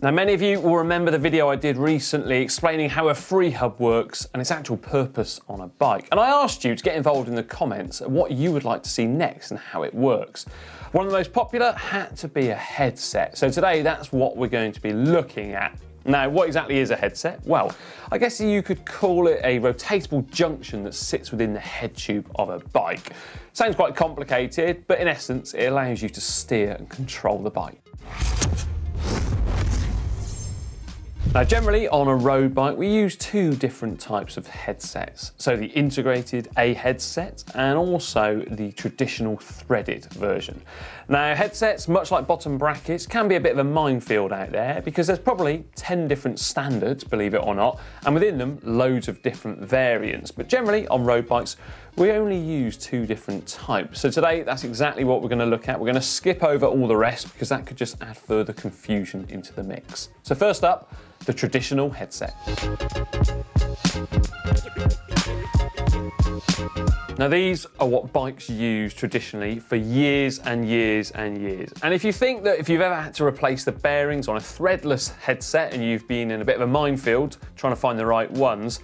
Now, many of you will remember the video I did recently explaining how a free hub works and its actual purpose on a bike. And I asked you to get involved in the comments what you would like to see next and how it works. One of the most popular had to be a headset. So today, that's what we're going to be looking at. Now, what exactly is a headset? Well, I guess you could call it a rotatable junction that sits within the head tube of a bike. Sounds quite complicated, but in essence, it allows you to steer and control the bike. Now, generally on a road bike, we use two different types of headsets. So the integrated A headset and also the traditional threaded version. Now, headsets, much like bottom brackets, can be a bit of a minefield out there because there's probably 10 different standards, believe it or not, and within them, loads of different variants. But generally on road bikes, we only use two different types. So today, that's exactly what we're gonna look at. We're gonna skip over all the rest because that could just add further confusion into the mix. So first up, the traditional headset. Now these are what bikes use traditionally for years and years and years. And if you think that if you've ever had to replace the bearings on a threadless headset and you've been in a bit of a minefield trying to find the right ones,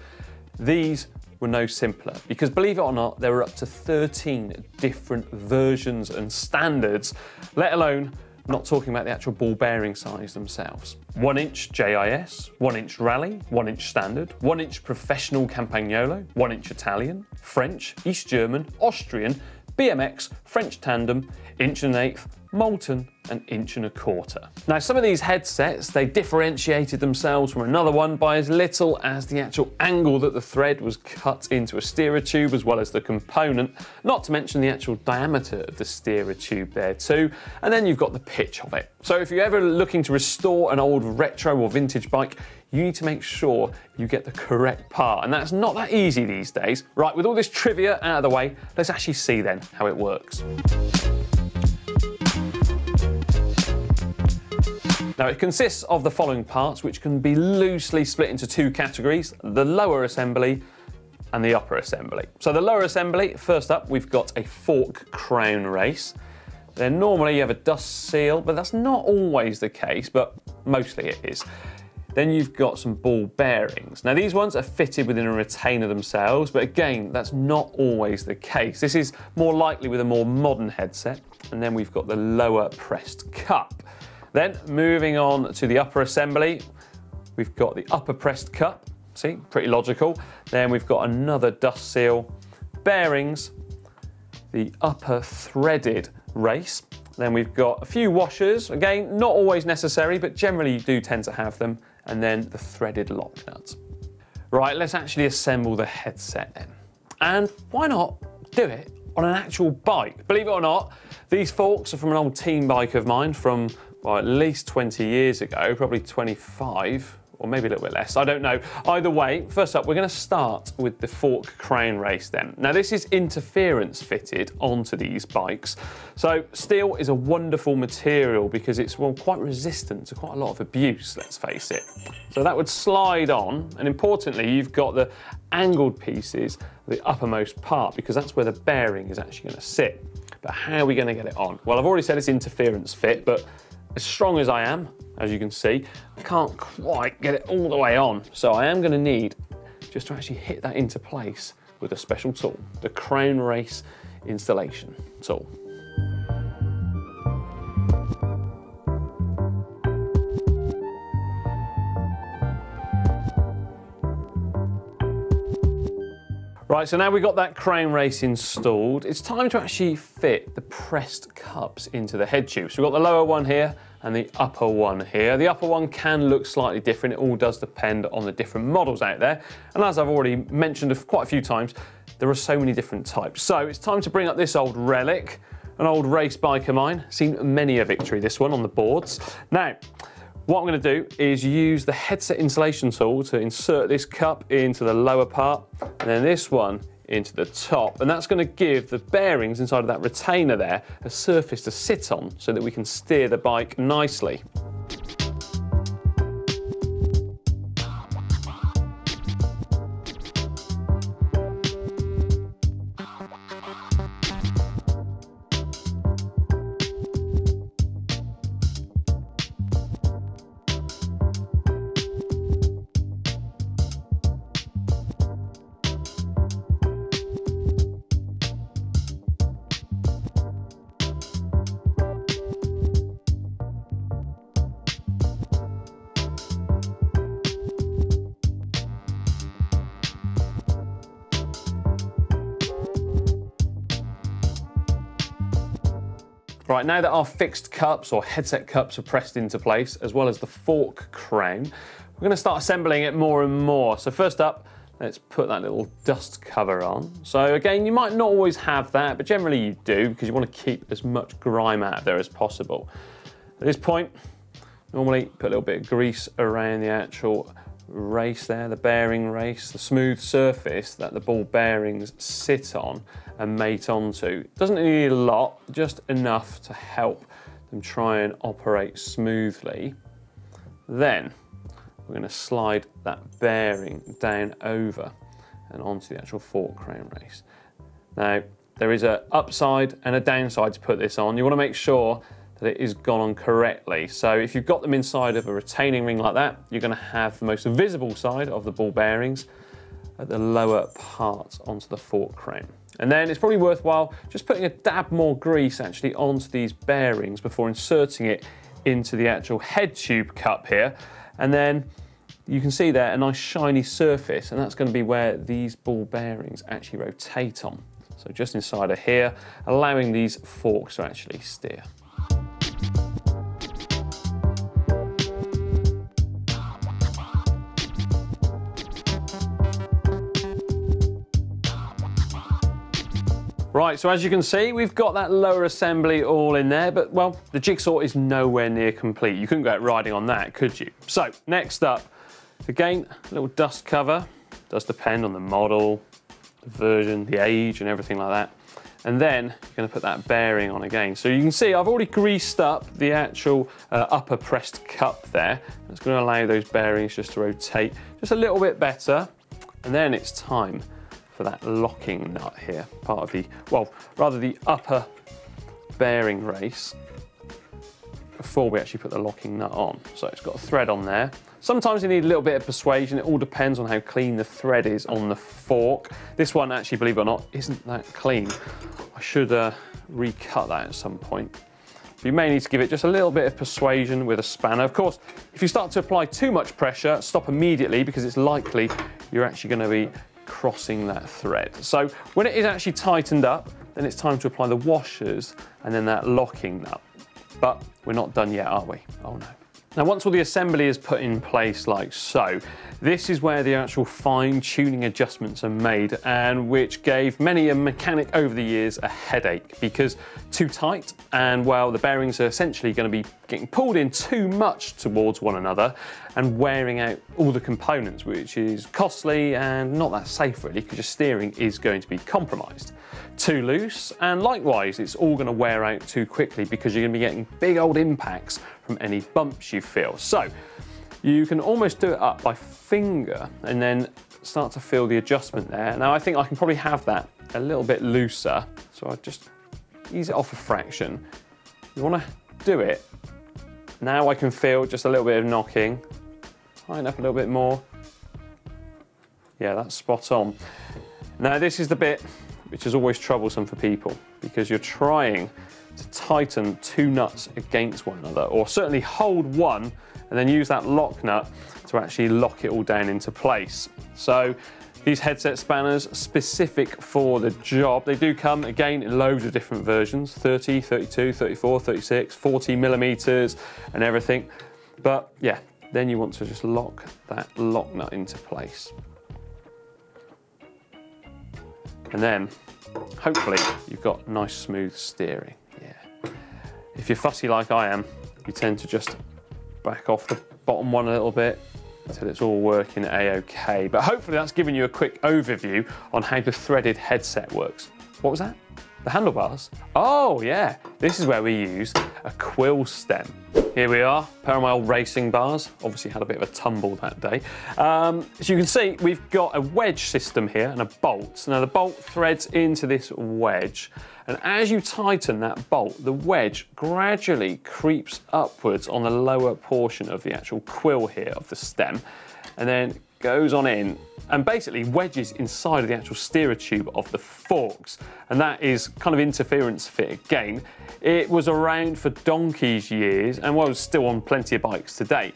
these were no simpler because believe it or not, there were up to 13 different versions and standards, let alone not talking about the actual ball bearing size themselves. One inch JIS, one inch Raleigh, one inch standard, one inch professional Campagnolo, one inch Italian, French, East German, Austrian, BMX, French tandem, inch and an eighth, Moulton, an inch and a quarter. Now, some of these headsets, they differentiated themselves from another one by as little as the actual angle that the thread was cut into a steerer tube, as well as the component, not to mention the actual diameter of the steerer tube there too. And then you've got the pitch of it. So if you're ever looking to restore an old retro or vintage bike, you need to make sure you get the correct part. And that's not that easy these days. Right, with all this trivia out of the way, let's actually see then how it works. Now it consists of the following parts which can be loosely split into two categories, the lower assembly and the upper assembly. So the lower assembly, first up we've got a fork crown race. Then normally you have a dust seal, but that's not always the case, but mostly it is. Then you've got some ball bearings. Now these ones are fitted within a retainer themselves, but again, that's not always the case. This is more likely with a more modern headset. And then we've got the lower pressed cup. Then moving on to the upper assembly, we've got the upper pressed cup. See, pretty logical. Then we've got another dust seal, bearings, the upper threaded race. Then we've got a few washers. Again, not always necessary, but generally you do tend to have them. And then the threaded lock nuts. Right, let's actually assemble the headset then. And why not do it on an actual bike? Believe it or not, these forks are from an old team bike of mine from well, at least 20 years ago, probably 25 or maybe a little bit less, I don't know. Either way, first up, we're gonna start with the fork crown race then. Now this is interference fitted onto these bikes. So steel is a wonderful material because it's well quite resistant to quite a lot of abuse, let's face it. So that would slide on, and importantly, you've got the angled pieces, the uppermost part, because that's where the bearing is actually gonna sit. But how are we gonna get it on? Well, I've already said it's interference fit, but as strong as I am, as you can see, I can't quite get it all the way on. So I am gonna need just to actually hit that into place with a special tool, the Crown Race installation tool. Right, so now we've got that crown race installed, it's time to actually fit the pressed cups into the head tube. So we've got the lower one here and the upper one here. The upper one can look slightly different. It all does depend on the different models out there. And as I've already mentioned quite a few times, there are so many different types. So it's time to bring up this old relic, an old race bike of mine. Seen many a victory, this one on the boards. Now, what I'm going to do is use the headset insulation tool to insert this cup into the lower part and then this one into the top and that's going to give the bearings inside of that retainer there a surface to sit on so that we can steer the bike nicely. Right, now that our fixed cups or headset cups are pressed into place, as well as the fork crown, we're going to start assembling it more and more. So first up, let's put that little dust cover on. So again, you might not always have that, but generally you do because you want to keep as much grime out of there as possible. At this point, normally put a little bit of grease around the actual race there, the bearing race, the smooth surface that the ball bearings sit on and mate onto. Doesn't need a lot, just enough to help them try and operate smoothly. Then we're going to slide that bearing down over and onto the actual fork crown race. Now, there is a upside and a downside to put this on. You want to make sure that it is gone on correctly. So if you've got them inside of a retaining ring like that, you're going to have the most visible side of the ball bearings at the lower part onto the fork crown. And then it's probably worthwhile just putting a dab more grease actually onto these bearings before inserting it into the actual head tube cup here. And then you can see there a nice shiny surface and that's going to be where these ball bearings actually rotate on. So just inside of here, allowing these forks to actually steer. Right, so as you can see, we've got that lower assembly all in there, but well, the jigsaw is nowhere near complete. You couldn't go out riding on that, could you? So, next up, again, a little dust cover. Does depend on the model, the version, the age, and everything like that. And then you're gonna put that bearing on again. So you can see I've already greased up the actual uh, upper pressed cup there. That's gonna allow those bearings just to rotate just a little bit better. And then it's time for that locking nut here, part of the, well, rather the upper bearing race before we actually put the locking nut on. So it's got a thread on there. Sometimes you need a little bit of persuasion. It all depends on how clean the thread is on the fork. This one actually, believe it or not, isn't that clean. I should uh, recut that at some point. You may need to give it just a little bit of persuasion with a spanner. Of course, if you start to apply too much pressure, stop immediately because it's likely you're actually going to be crossing that thread. So when it is actually tightened up, then it's time to apply the washers and then that locking nut. But we're not done yet, are we? Oh no. Now once all the assembly is put in place like so, this is where the actual fine tuning adjustments are made and which gave many a mechanic over the years a headache because too tight and well the bearings are essentially going to be getting pulled in too much towards one another and wearing out all the components which is costly and not that safe really because your steering is going to be compromised too loose, and likewise, it's all going to wear out too quickly because you're going to be getting big old impacts from any bumps you feel. So you can almost do it up by finger and then start to feel the adjustment there. Now I think I can probably have that a little bit looser, so I just ease it off a fraction. You want to do it. Now I can feel just a little bit of knocking. Tighten up a little bit more. Yeah, that's spot on. Now this is the bit which is always troublesome for people because you're trying to tighten two nuts against one another, or certainly hold one and then use that lock nut to actually lock it all down into place. So these headset spanners specific for the job. They do come again in loads of different versions, 30, 32, 34, 36, 40 millimeters and everything. But yeah, then you want to just lock that lock nut into place. And then, hopefully, you've got nice smooth steering. Yeah. If you're fussy like I am, you tend to just back off the bottom one a little bit until it's all working a-okay. But hopefully that's given you a quick overview on how the threaded headset works. What was that? The handlebars? Oh yeah, this is where we use a quill stem. Here we are, old racing bars. Obviously had a bit of a tumble that day. Um, as you can see, we've got a wedge system here and a bolt. Now the bolt threads into this wedge. And as you tighten that bolt, the wedge gradually creeps upwards on the lower portion of the actual quill here of the stem. And then goes on in and basically wedges inside of the actual steerer tube of the forks. And that is kind of interference fit again. It was around for donkey's years and was still on plenty of bikes today.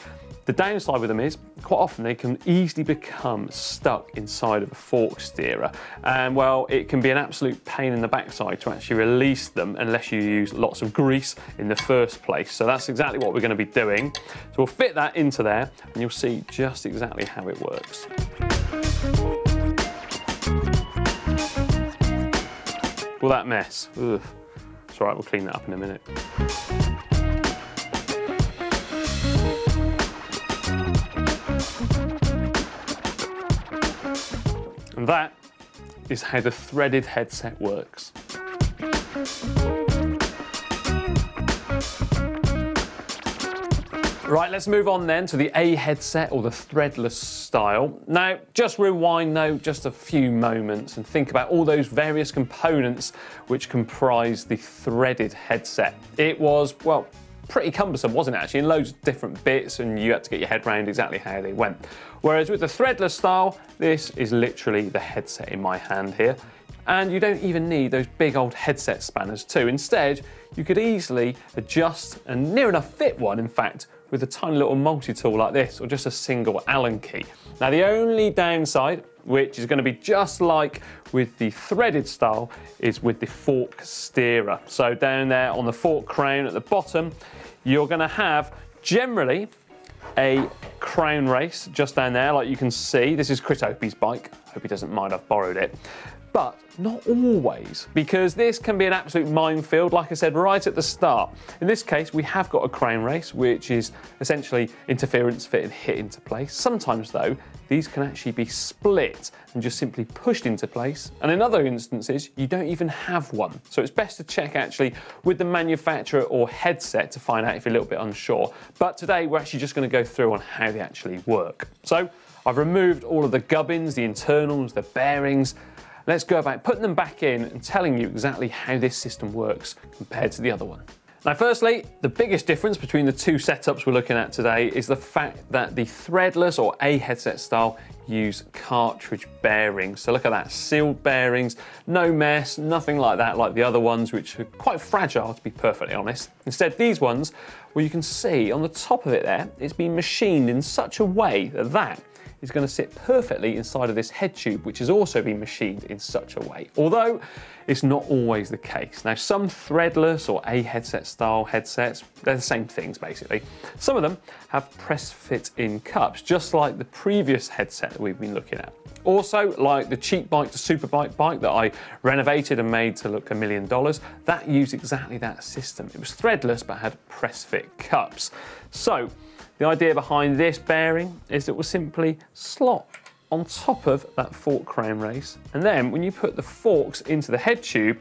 The downside with them is quite often they can easily become stuck inside of a fork steerer. And well, it can be an absolute pain in the backside to actually release them unless you use lots of grease in the first place. So that's exactly what we're going to be doing. So we'll fit that into there and you'll see just exactly how it works. Well, that mess. Ugh. It's all right, we'll clean that up in a minute. That is how the threaded headset works. Right, let's move on then to the A headset or the threadless style. Now, just rewind though just a few moments and think about all those various components which comprise the threaded headset. It was, well, pretty cumbersome, wasn't it, actually, in loads of different bits, and you had to get your head around exactly how they went. Whereas with the threadless style, this is literally the headset in my hand here. And you don't even need those big old headset spanners too. Instead, you could easily adjust and near enough fit one, in fact, with a tiny little multi-tool like this, or just a single Allen key. Now the only downside, which is going to be just like with the threaded style, is with the fork steerer. So down there on the fork crown at the bottom, you're going to have generally a crown race just down there, like you can see. This is Chris Opie's bike. Hope he doesn't mind I've borrowed it. But not always, because this can be an absolute minefield, like I said right at the start. In this case, we have got a crown race, which is essentially interference fit and hit into place. Sometimes, though, these can actually be split and just simply pushed into place. And in other instances, you don't even have one. So it's best to check actually with the manufacturer or headset to find out if you're a little bit unsure. But today, we're actually just going to go through on how they actually work. So I've removed all of the gubbins, the internals, the bearings, Let's go about putting them back in and telling you exactly how this system works compared to the other one. Now, firstly, the biggest difference between the two setups we're looking at today is the fact that the threadless or A headset style use cartridge bearings. So look at that, sealed bearings, no mess, nothing like that like the other ones, which are quite fragile to be perfectly honest. Instead, these ones, well, you can see on the top of it there, it's been machined in such a way that that is going to sit perfectly inside of this head tube, which has also been machined in such a way. Although it's not always the case. Now, some threadless or A headset style headsets, they're the same things basically. Some of them have press fit in cups, just like the previous headset that we've been looking at. Also, like the cheap bike to superbike bike that I renovated and made to look a million dollars, that used exactly that system. It was threadless but had press fit cups. So, the idea behind this bearing is it will simply slot on top of that fork crown race. And then when you put the forks into the head tube,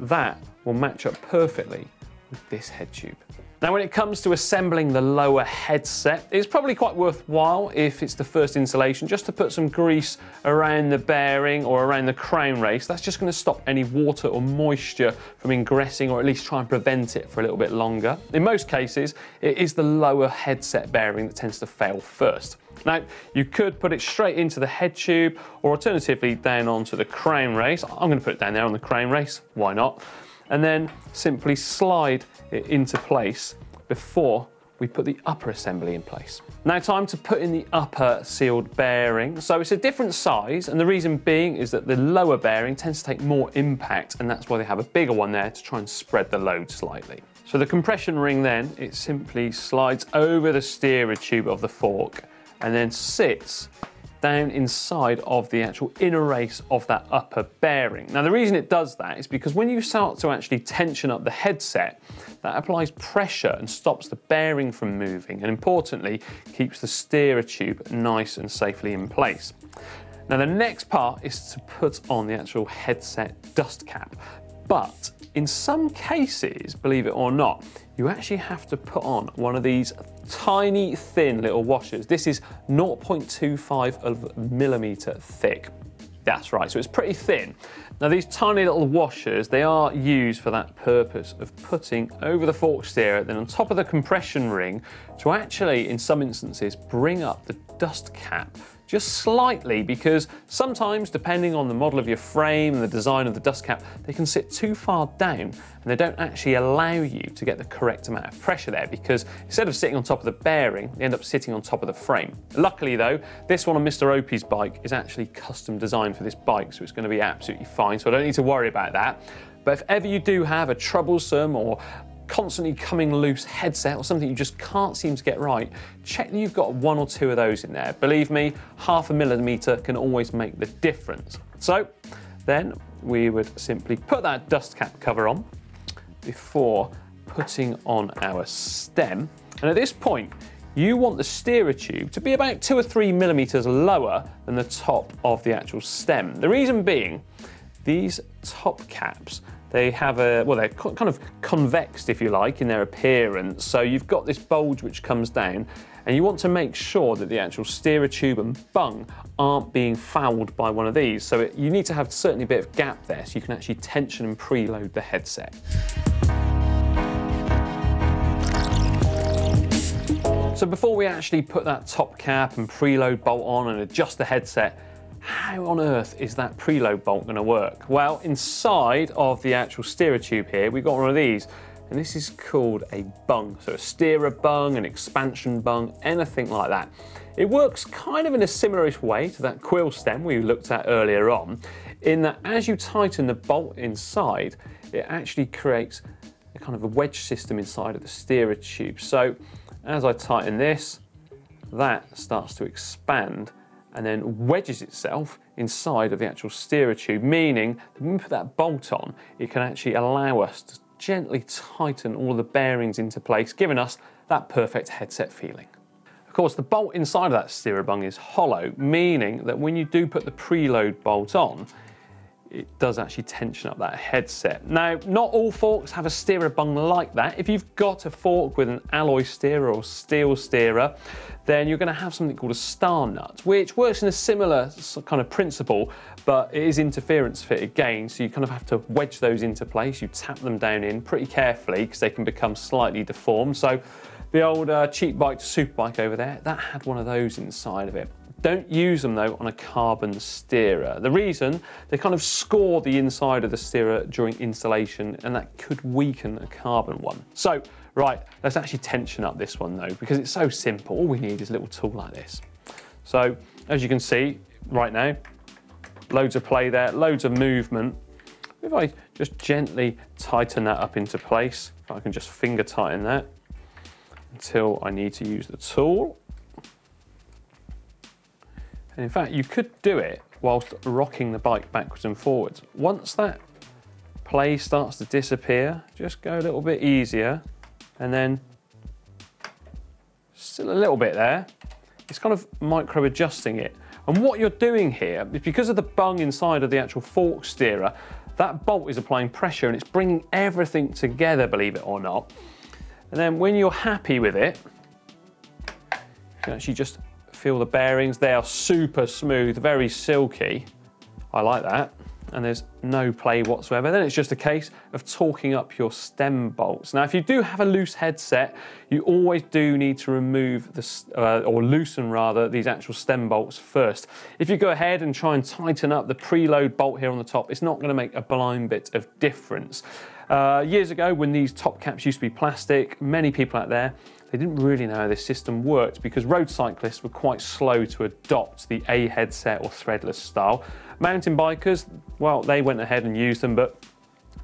that will match up perfectly with this head tube. Now, when it comes to assembling the lower headset, it's probably quite worthwhile if it's the first installation just to put some grease around the bearing or around the crown race. That's just going to stop any water or moisture from ingressing or at least try and prevent it for a little bit longer. In most cases, it is the lower headset bearing that tends to fail first. Now, you could put it straight into the head tube or alternatively down onto the crown race. I'm going to put it down there on the crown race, why not? And then simply slide into place before we put the upper assembly in place. Now time to put in the upper sealed bearing. So it's a different size and the reason being is that the lower bearing tends to take more impact and that's why they have a bigger one there to try and spread the load slightly. So the compression ring then, it simply slides over the steerer tube of the fork and then sits down inside of the actual inner race of that upper bearing. Now the reason it does that is because when you start to actually tension up the headset, that applies pressure and stops the bearing from moving and importantly keeps the steerer tube nice and safely in place. Now the next part is to put on the actual headset dust cap. But in some cases, believe it or not, you actually have to put on one of these tiny thin little washers. This is 0.25 of millimeter thick. That's right, so it's pretty thin. Now these tiny little washers, they are used for that purpose of putting over the fork steerer, then on top of the compression ring to actually, in some instances, bring up the dust cap just slightly because sometimes, depending on the model of your frame and the design of the dust cap, they can sit too far down and they don't actually allow you to get the correct amount of pressure there because instead of sitting on top of the bearing, they end up sitting on top of the frame. Luckily though, this one on Mr. Opie's bike is actually custom designed for this bike, so it's going to be absolutely fine, so I don't need to worry about that. But if ever you do have a troublesome or constantly coming loose headset or something you just can't seem to get right, check that you've got one or two of those in there. Believe me, half a millimeter can always make the difference. So then we would simply put that dust cap cover on before putting on our stem. And at this point, you want the steerer tube to be about two or three millimeters lower than the top of the actual stem. The reason being, these top caps they have a, well, they're kind of convexed, if you like, in their appearance. So you've got this bulge which comes down, and you want to make sure that the actual steerer tube and bung aren't being fouled by one of these. So it, you need to have certainly a bit of gap there so you can actually tension and preload the headset. So before we actually put that top cap and preload bolt on and adjust the headset, how on earth is that preload bolt going to work? Well, inside of the actual steerer tube here, we've got one of these, and this is called a bung. So a steerer bung, an expansion bung, anything like that. It works kind of in a similarish way to that quill stem we looked at earlier on, in that as you tighten the bolt inside, it actually creates a kind of a wedge system inside of the steerer tube. So as I tighten this, that starts to expand and then wedges itself inside of the actual steerer tube, meaning when we put that bolt on, it can actually allow us to gently tighten all the bearings into place, giving us that perfect headset feeling. Of course, the bolt inside of that steerer bung is hollow, meaning that when you do put the preload bolt on, it does actually tension up that headset. Now, not all forks have a steerer bung like that. If you've got a fork with an alloy steerer or steel steerer, then you're going to have something called a star nut, which works in a similar kind of principle, but it is interference fit again, so you kind of have to wedge those into place. You tap them down in pretty carefully because they can become slightly deformed. So the old uh, cheap bike to super bike over there, that had one of those inside of it. Don't use them though on a carbon steerer. The reason, they kind of score the inside of the steerer during installation and that could weaken a carbon one. So, right, let's actually tension up this one though because it's so simple. All we need is a little tool like this. So, as you can see right now, loads of play there, loads of movement. If I just gently tighten that up into place, if I can just finger tighten that until I need to use the tool. And in fact, you could do it whilst rocking the bike backwards and forwards. Once that play starts to disappear, just go a little bit easier and then still a little bit there. It's kind of micro adjusting it. And what you're doing here is because of the bung inside of the actual fork steerer, that bolt is applying pressure and it's bringing everything together, believe it or not. And then when you're happy with it, you can actually just feel the bearings. They are super smooth, very silky. I like that. And there's no play whatsoever. Then it's just a case of torquing up your stem bolts. Now, if you do have a loose headset, you always do need to remove the, uh, or loosen rather, these actual stem bolts first. If you go ahead and try and tighten up the preload bolt here on the top, it's not gonna make a blind bit of difference. Uh, years ago, when these top caps used to be plastic, many people out there they didn't really know how this system worked because road cyclists were quite slow to adopt the A headset or threadless style. Mountain bikers, well, they went ahead and used them, but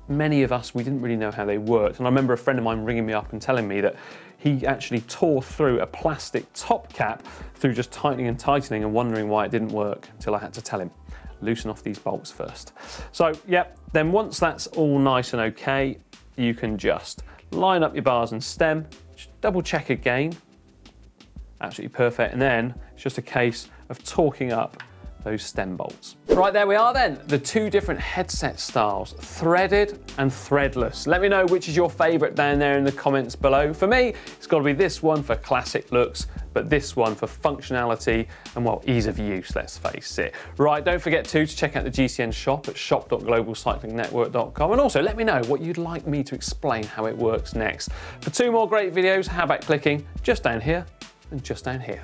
many of us, we didn't really know how they worked. And I remember a friend of mine ringing me up and telling me that he actually tore through a plastic top cap through just tightening and tightening and wondering why it didn't work until I had to tell him loosen off these bolts first. So, yep, then once that's all nice and okay, you can just line up your bars and stem, double check again, absolutely perfect. And then it's just a case of torquing up those stem bolts. Right, there we are then, the two different headset styles, threaded and threadless. Let me know which is your favorite down there in the comments below. For me, it's gotta be this one for classic looks, but this one for functionality and well, ease of use, let's face it. Right, don't forget too to check out the GCN shop at shop.globalcyclingnetwork.com and also let me know what you'd like me to explain how it works next. For two more great videos, how about clicking just down here and just down here.